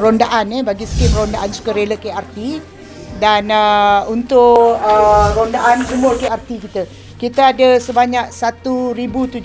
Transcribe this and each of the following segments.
rondaan eh bagi skim rondaan sukarela KRT dan uh, untuk uh, rondaan umur KRT kita kita ada sebanyak 1079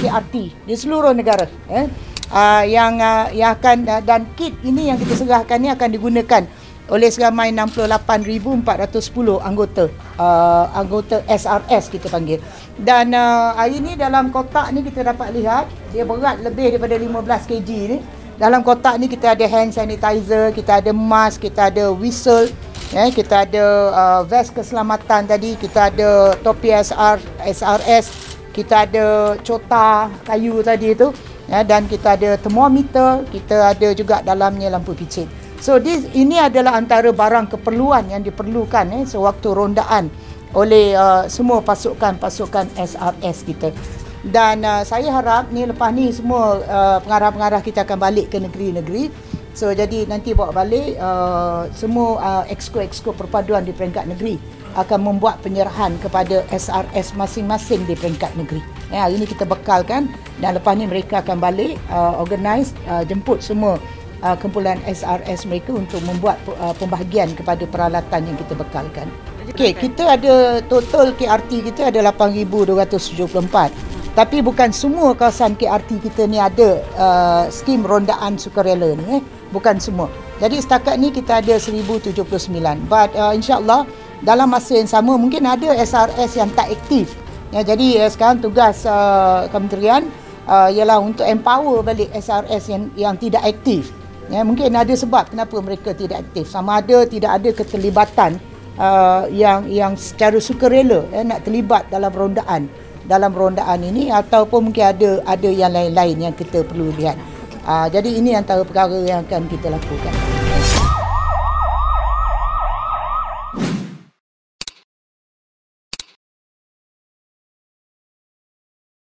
KRT di seluruh negara eh uh, yang uh, yang akan uh, dan kit ini yang kita serahkan ni akan digunakan oleh seramai 68,410 anggota uh, anggota SRS kita panggil. Dan uh, hari ini dalam kotak ni kita dapat lihat dia berat lebih daripada 15 kg ni. Dalam kotak ni kita ada hand sanitizer, kita ada mask, kita ada whistle, ya, kita ada uh, vest keselamatan tadi, kita ada topi SR SRS, kita ada cota kayu tadi tu. Ya, dan kita ada termometer, kita ada juga dalamnya lampu picit. So this ini adalah antara barang keperluan yang diperlukan eh sewaktu rondaan oleh uh, semua pasukan-pasukan SRS kita. Dan uh, saya harap ni lepas ni semua uh, pengarah-pengarah kita akan balik ke negeri-negeri. So jadi nanti bawa balik uh, semua uh, exco-exco perpaduan di peringkat negeri akan membuat penyerahan kepada SRS masing-masing di peringkat negeri. Ya, hari ini kita bekalkan dan lepas ni mereka akan balik uh, organize uh, jemput semua uh, kumpulan SRS mereka untuk membuat uh, pembahagian kepada peralatan yang kita bekalkan. Okey, kita ada total KRT kita ada 8274. Tapi bukan semua kawasan KRT kita ni ada uh, skim rondaan sukarela ni eh. Bukan semua. Jadi setakat ni kita ada 1079. But uh, insya-Allah dalam masa yang sama mungkin ada SRS yang tak aktif. Ya, jadi uh, sekarang tugas uh, kementerian uh, ialah untuk empower balik SRS yang yang tidak aktif. Ya, mungkin ada sebab kenapa mereka tidak aktif. Sama ada tidak ada keterlibatan uh, yang yang secara sukarela ya, nak terlibat dalam rondaan dalam rondaan ini ataupun mungkin ada ada yang lain-lain yang kita perlu lihat. Uh, jadi ini antara perkara yang akan kita lakukan.